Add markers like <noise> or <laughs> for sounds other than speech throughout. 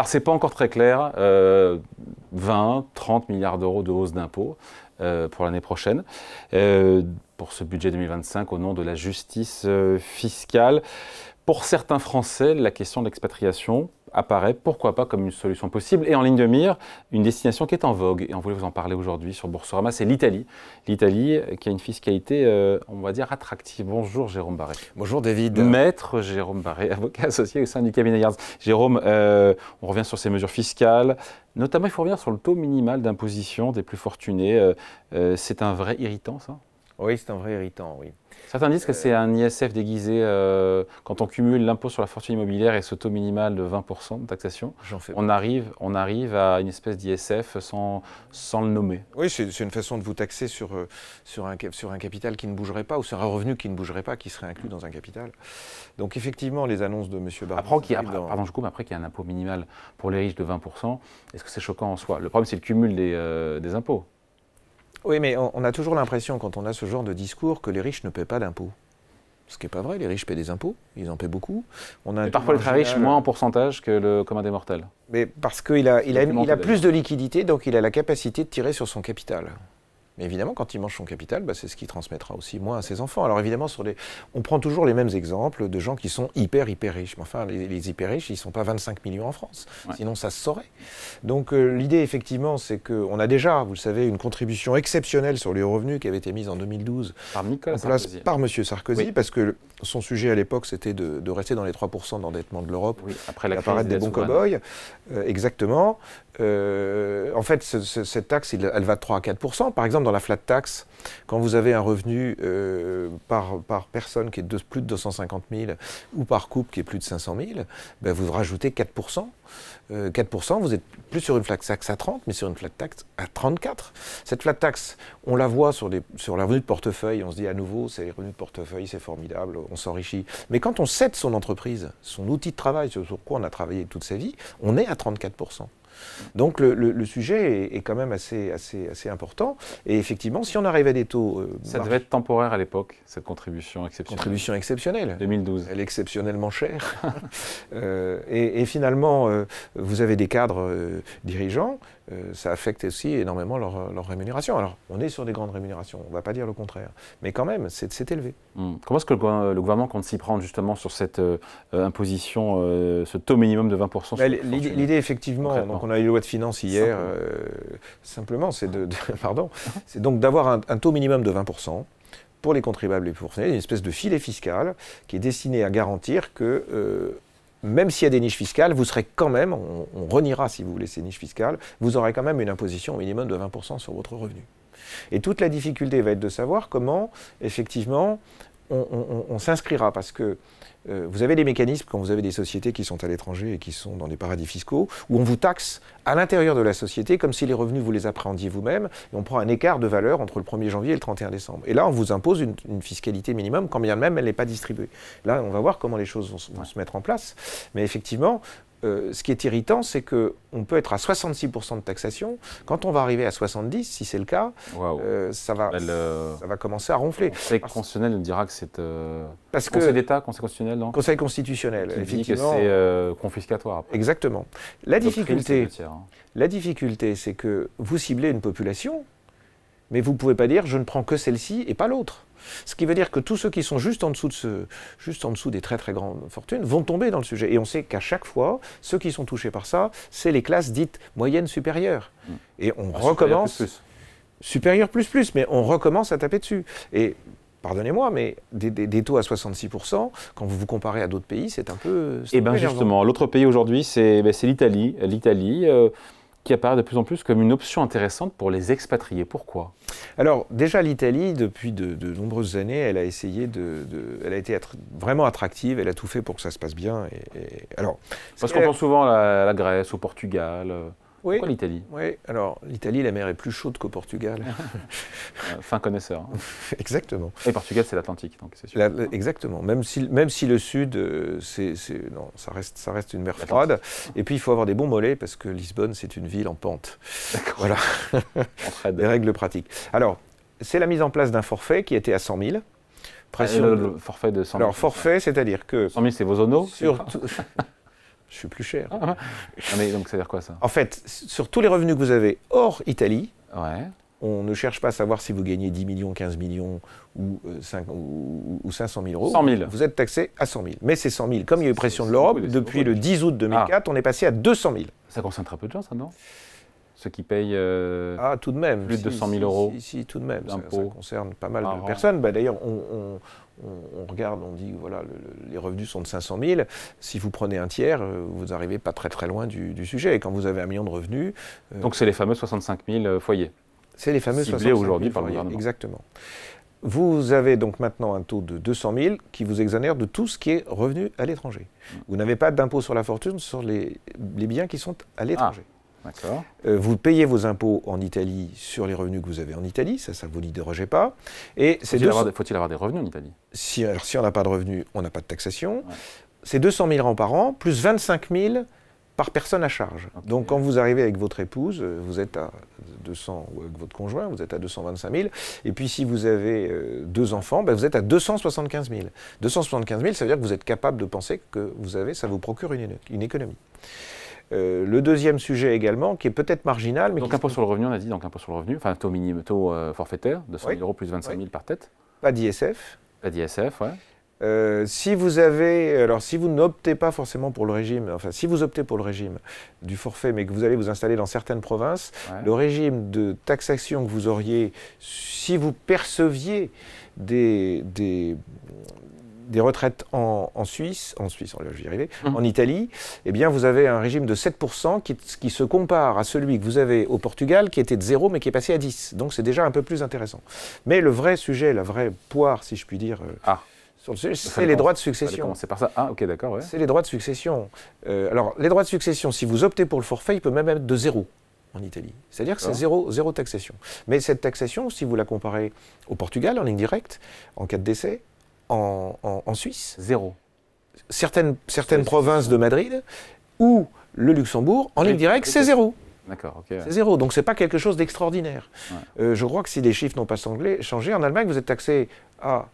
Alors, c'est pas encore très clair. 20, 30 milliards d'euros de hausse d'impôts pour l'année prochaine, pour ce budget 2025 au nom de la justice fiscale. Pour certains Français, la question de l'expatriation apparaît, pourquoi pas, comme une solution possible. Et en ligne de mire, une destination qui est en vogue, et on voulait vous en parler aujourd'hui sur Boursorama, c'est l'Italie. L'Italie qui a une fiscalité, euh, on va dire, attractive. Bonjour Jérôme Barré. Bonjour David. Maître Jérôme Barré, <laughs> avocat associé au sein du cabinet Yards. Jérôme, euh, on revient sur ces mesures fiscales. Notamment, il faut revenir sur le taux minimal d'imposition des plus fortunés. Euh, c'est un vrai irritant, ça? Oui, c'est un vrai irritant, oui. Certains disent que c'est un ISF déguisé euh, quand on cumule l'impôt sur la fortune immobilière et ce taux minimal de 20% de taxation. On arrive, on arrive à une espèce d'ISF sans, sans le nommer. Oui, c'est une façon de vous taxer sur, euh, sur, un, sur un capital qui ne bougerait pas ou sur un revenu qui ne bougerait pas, qui serait inclus dans un capital. Donc effectivement, les annonces de M. Barnier... Après, après, pardon, je coupe, après qu'il y a un impôt minimal pour les riches de 20%, est-ce que c'est choquant en soi? Le problème, c'est le cumul des, euh, des impôts. Oui, mais on, a toujours l'impression, quand on a ce genre de discours, que les riches ne paient pas d'impôts. Ce qui n'est pas vrai, les riches paient des impôts, ils en paient beaucoup. On a parfois les très riches moins en pourcentage que le commun des mortels. Mais parce qu'il a, il a, il a plus de liquidité, donc il a la capacité de tirer sur son capital. Mais évidemment, quand il mange son capital, bah, c'est ce qu'il transmettra aussi moins à ses enfants. Alors évidemment, sur les... on prend toujours les mêmes exemples de gens qui sont hyper, hyper riches. Mais enfin, les, hyper riches, ils ne sont pas 25 millions en France. Sinon, ça se saurait. Donc euh, l'idée, effectivement, c'est qu'on a déjà, vous le savez, une contribution exceptionnelle sur les revenus qui avait été mise en 2012 par Nicolas Sarkozy. par M. Sarkozy, parce que son sujet à l'époque, c'était de, rester dans les 3% d'endettement de l'Europe, oui, après la apparaître des bons cow-boys. Euh, exactement. Euh, en fait, cette taxe, elle va de 3 à 4 Par exemple, dans la flat tax, quand vous avez un revenu euh, par, par, personne qui est de plus de 250 000 ou par couple qui est plus de 500 000, ben vous rajoutez 4% 4% euh, vous êtes plus sur une flat tax à 30, mais sur une flat tax à 34. Cette flat tax, on la voit sur, les, sur la revenu de portefeuille, on se dit à nouveau, c'est les revenus de portefeuille, c'est formidable, on s'enrichit. Mais quand on cède son entreprise, son outil de travail, sur quoi on a travaillé toute sa vie, on est à 34 donc le, sujet est, quand même assez, assez, assez, important. Et effectivement, si on arrive à des taux... Euh, ça devait être temporaire à l'époque, cette contribution exceptionnelle. Contribution exceptionnelle. 2012. Elle est exceptionnellement chère. <laughs> Euh, et, finalement, euh, vous avez des cadres dirigeants, ça affecte aussi énormément leur, leur, rémunération. Alors, on est sur des grandes rémunérations, on ne va pas dire le contraire. Mais quand même, c'est élevé. Hmm. Comment est-ce que le, gouvernement compte s'y prendre justement sur cette imposition, ce taux minimum de 20% bah, L'idée, effectivement, donc on a eu loi de finances hier, euh, simplement, c'est de, <laughs> pardon, c'est donc d'avoir un, taux minimum de 20% pour les contribuables les plus une espèce de filet fiscal qui est destiné à garantir que euh, même s'il y a des niches fiscales, vous serez quand même, on, reniera si vous voulez ces niches fiscales, vous aurez quand même une imposition au minimum de 20% sur votre revenu. Et toute la difficulté va être de savoir comment, effectivement, on s'inscrira, parce que euh, vous avez des mécanismes quand vous avez des sociétés qui sont à l'étranger et qui sont dans des paradis fiscaux, où on vous taxe à l'intérieur de la société comme si les revenus vous les appréhendiez vous-même, et on prend un écart de valeur entre le 1er janvier et le 31 décembre. Et là, on vous impose une, fiscalité minimum, quand bien même elle n'est pas distribuée. Là, on va voir comment les choses vont, se mettre en place. Mais effectivement, euh, ce qui est irritant, c'est qu'on peut être à 66% de taxation. Quand on va arriver à 70%, si c'est le cas, euh, ça, va, euh, ça va commencer à ronfler. Le Conseil constitutionnel nous dira que c'est. Parce Conseil d'État, Conseil constitutionnel, non? Conseil constitutionnel, Qui effectivement. Dit que c'est confiscatoire. Exactement. La difficulté, hein. la difficulté, c'est que vous ciblez une population, mais vous ne pouvez pas dire je ne prends que celle-ci et pas l'autre. Ce qui veut dire que tous ceux qui sont juste en dessous, de ce, juste en dessous des très très grandes fortunes vont tomber dans le sujet. Et on sait qu'à chaque fois, ceux qui sont touchés par ça, c'est les classes dites moyennes supérieures. Hmm. Et on ah, recommence. Supérieur plus plus, mais on recommence à taper dessus. Et pardonnez-moi, mais des, taux à 66%, quand vous vous comparez à d'autres pays, c'est un peu. Eh bien justement, l'autre pays aujourd'hui, c'est ben, l'Italie. L'Italie. Euh, qui apparaît de plus en plus comme une option intéressante pour les expatriés. Pourquoi? Alors déjà l'Italie, depuis de, nombreuses années, elle a essayé de, elle a été vraiment attractive, elle a tout fait pour que ça se passe bien. Et, alors, parce qu'on pense souvent à la Grèce, au Portugal. Oui. Pourquoi l'Italie? Oui, alors l'Italie, la mer est plus chaude qu'au Portugal. <laughs> Euh, fin connaisseur. Hein. <laughs> exactement. Et Portugal, c'est l'Atlantique, donc c'est sûr. exactement. Même si, même si le sud, euh, c'est, non, ça reste, ça reste une mer froide. Et puis il faut avoir des bons mollets parce que Lisbonne, c'est une ville en pente. D'accord. Voilà. <laughs> des règles pratiques. Alors, c'est la mise en place d'un forfait qui était à 100 000. Pression le, forfait de 100 000. Alors, forfait, c'est-à-dire que. 100 000, c'est vos zonos. Je suis plus cher. Ah, mais donc, ça veut dire quoi ça? En fait, sur tous les revenus que vous avez hors Italie, ouais. on ne cherche pas à savoir si vous gagnez 10 millions, 15 millions ou, 5, ou, 500 000 euros. 100 000. Vous êtes taxé à 100 000. Mais c'est 100 000. Comme il y a eu pression de l'Europe, depuis le 10 août 2004, on est passé à 200 000. Ça concerne très peu de gens, ça, non? Ceux qui payent euh, ah, tout de même. plus de 200 000 euros si, si, tout de même. Ça, ça, concerne pas mal de personnes. Bah, D'ailleurs, on, on, regarde, on dit voilà, les revenus sont de 500 000. Si vous prenez un tiers, euh, vous n'arrivez pas très très loin du, sujet. Et quand vous avez un million de revenus. Euh, Donc c'est les fameux 65 000 euh, foyers. C'est les fameux 65 000 aujourd'hui par le gouvernement. Exactement. Vous avez donc maintenant un taux de 200 000 qui vous exonère de tout ce qui est revenu à l'étranger. Vous n'avez pas d'impôt sur la fortune sur les, les biens qui sont à l'étranger. Ah. Euh, vous payez vos impôts en Italie sur les revenus que vous avez en Italie, ça, ça vous n'y dérogez pas. Et Faut-il avoir, avoir, des revenus en Italie? Si, alors, si on n'a pas de revenus, on n'a pas de taxation. C'est 200 000 francs par an, plus 25 000 par personne à charge. Donc quand vous arrivez avec votre épouse, euh, vous êtes à 200, ou avec votre conjoint, vous êtes à 225 000. Et puis si vous avez euh, deux enfants, ben, vous êtes à 275 000. 275 000, ça veut dire que vous êtes capable de penser que vous avez, ça vous procure une, une économie. Euh, le deuxième sujet également, qui est peut-être marginal. Mais donc impôt sur le revenu, on a dit, donc impôt sur le revenu, enfin taux minimum, taux euh, forfaitaire, 200 000 euros plus 25 000 par tête. Pas d'ISF. Pas d'ISF, ouais. Euh, si vous avez, alors si vous n'optez pas forcément pour le régime, enfin si vous optez pour le régime du forfait, mais que vous allez vous installer dans certaines provinces, le régime de taxation que vous auriez, si vous perceviez des, des, des retraites en, Suisse, en Suisse, je vais y arriver, mmh. en Italie, eh bien, vous avez un régime de 7% qui, qui, se compare à celui que vous avez au Portugal, qui était de 0, mais qui est passé à 10. Donc, c'est déjà un peu plus intéressant. Mais le vrai sujet, la vraie poire, si je puis dire, euh, ah. c'est les droits de succession. C'est par ça. Ah, ok, d'accord. Ouais. C'est les droits de succession. Euh, alors, les droits de succession, si vous optez pour le forfait, il peut même être de 0 en Italie. C'est-à-dire que c'est zéro, zéro taxation. Mais cette taxation, si vous la comparez au Portugal en ligne directe, en cas de décès, en, Suisse. Zéro. Certaines, certaines provinces de Madrid ou le Luxembourg, en ligne directe, c'est zéro. D'accord, ok. C'est zéro, donc c'est pas quelque chose d'extraordinaire. Euh, je crois que si les chiffres n'ont pas changé, en Allemagne, vous êtes taxé à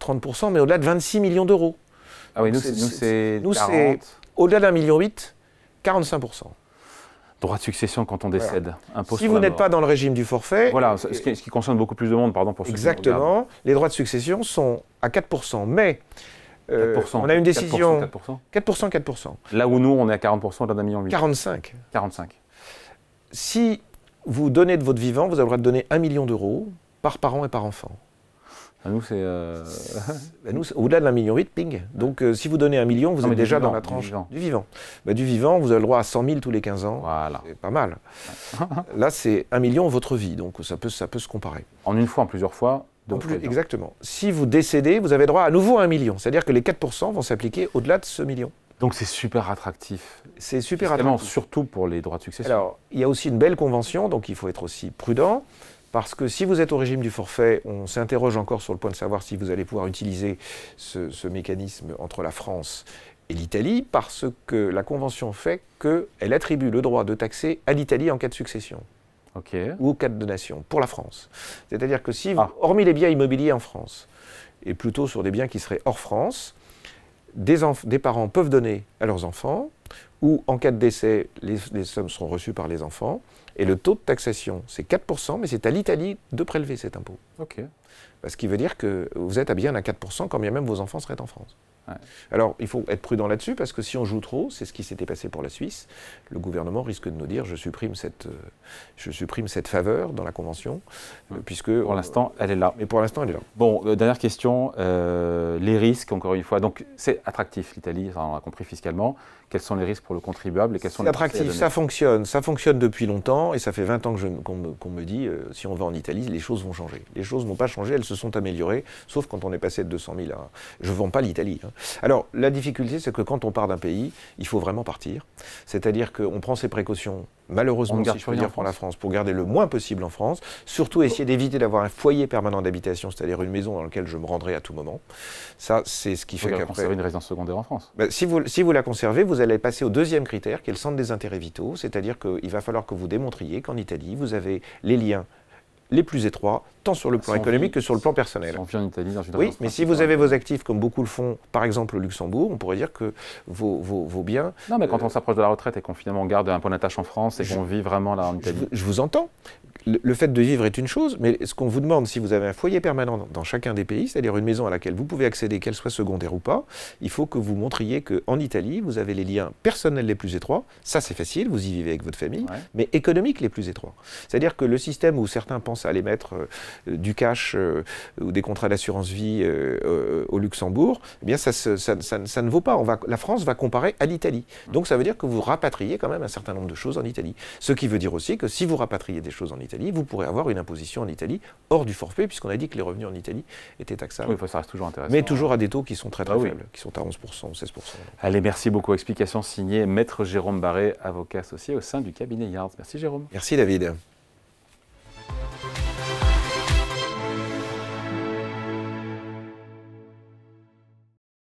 30%, mais au-delà de 26 millions d'euros. Ah oui, nous c'est au-delà d'un million 8, 45%. Droit de succession quand on décède. si vous n'êtes pas dans le régime du forfait. Voilà, ce qui, ce qui, concerne beaucoup plus de monde, pardon pour ceux Exactement. les droits de succession sont à 4%. Mais euh, on a une décision. 4%, 4%, 4%. Là où nous, on est à 40% d'un million 8. 45. 45. Si vous donnez de votre vivant, vous avez le droit de donner 1 million d'euros par parent et par enfant. À nous, c'est. Euh... Bah, au-delà de d'un million huit, ping. Donc, euh, si vous donnez un million, vous êtes déjà dans la tranche du vivant. Du vivant. Bah, du vivant, vous avez le droit à 100 000 tous les 15 ans. Voilà. C'est pas mal. <laughs> Là, c'est un million votre vie, donc ça peut, ça peut se comparer. En une fois, en plusieurs fois plus, Exactement. Si vous décédez, vous avez droit à nouveau à un million. C'est-à-dire que les 4% vont s'appliquer au-delà de ce million. Donc c'est super attractif. C'est super attractif. Surtout pour les droits de succession. Alors, il y a aussi une belle convention, donc il faut être aussi prudent. Parce que si vous êtes au régime du forfait, on s'interroge encore sur le point de savoir si vous allez pouvoir utiliser ce, mécanisme entre la France et l'Italie, parce que la Convention fait qu'elle attribue le droit de taxer à l'Italie en cas de succession. Ou au cas de donation, pour la France. C'est-à-dire que si, ah. hormis les biens immobiliers en France, et plutôt sur des biens qui seraient hors France, des, des parents peuvent donner à leurs enfants, ou en cas de décès, les sommes seront reçues par les enfants, et le taux de taxation, c'est 4%, mais c'est à l'Italie de prélever cet impôt. OK. Ce qui veut dire que vous êtes à bien à 4% quand bien même vos enfants seraient en France. Alors, il faut être prudent là-dessus parce que si on joue trop, c'est ce qui s'était passé pour la Suisse, le gouvernement risque de nous dire je supprime cette, euh, je supprime cette faveur dans la Convention, euh, puisque... Pour l'instant, elle est là. Mais pour l'instant, elle est là. Bon, euh, dernière question, les risques, encore une fois. Donc, c'est attractif, l'Italie, on a compris fiscalement. Quels sont les risques pour le contribuable et quels sont les attractif, ça fonctionne. Ça fonctionne depuis longtemps et ça fait 20 ans qu'on me, dit si on va en Italie, les choses vont changer. Les choses n'ont pas changé, elles se sont améliorées, sauf quand on est passé de 200 000 à... Je ne vends pas l'Italie. Hein. Alors, la difficulté, c'est que quand on part d'un pays, il faut vraiment partir. C'est-à-dire qu'on prend ses précautions malheureusement, si je peux dire, pour la France, pour garder le moins possible en France, surtout essayer d'éviter d'avoir un foyer permanent d'habitation, c'est-à-dire une maison dans laquelle je me rendrai à tout moment. Ça, c'est ce qui fait qu'après... conserver une résidence secondaire en France. Ben, si, vous, si vous la conservez, vous allez passer au deuxième critère, qui est le centre des intérêts vitaux, c'est-à-dire qu'il va falloir que vous démontriez qu'en Italie, vous avez les liens les plus étroits, tant sur le plan économique que sur le plan personnel. On vit en Italie dans une Oui, mais si vous avez vos actifs comme beaucoup le font, par exemple au Luxembourg, on pourrait dire que vos, vos, biens. Non, mais quand on s'approche de la retraite et qu'on finalement garde un point d'attache en France et qu'on vit vraiment là en Italie. je vous entends le, fait de vivre est une chose, mais ce qu'on vous demande, si vous avez un foyer permanent dans, chacun des pays, c'est-à-dire une maison à laquelle vous pouvez accéder, qu'elle soit secondaire ou pas, il faut que vous montriez qu'en Italie, vous avez les liens personnels les plus étroits. Ça, c'est facile, vous y vivez avec votre famille, mais économiques les plus étroits. C'est-à-dire que le système où certains pensent à aller mettre euh, du cash euh, ou des contrats d'assurance vie euh, au Luxembourg, eh bien, ça, ça, ne vaut pas. On va, la France va comparer à l'Italie. Donc, ça veut dire que vous rapatriez quand même un certain nombre de choses en Italie. Ce qui veut dire aussi que si vous rapatriez des choses en Italie, vous pourrez avoir une imposition en Italie hors du forfait, puisqu'on a dit que les revenus en Italie étaient taxables. Oui, ça reste toujours intéressant. Mais toujours à des taux qui sont très très ah faibles, qui sont à 11%, 16%. Allez, merci beaucoup. Explication signée Maître Jérôme Barré, avocat associé au sein du cabinet Yards. Merci Jérôme. Merci David.